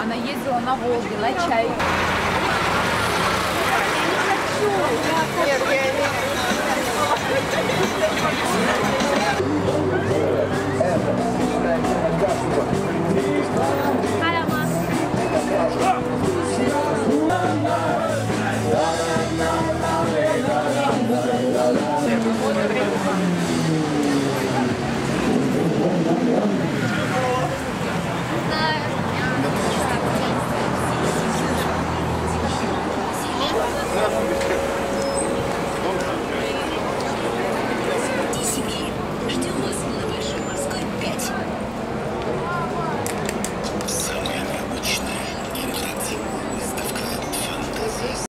Она ездила на Волге, на чай. Здравствуйте.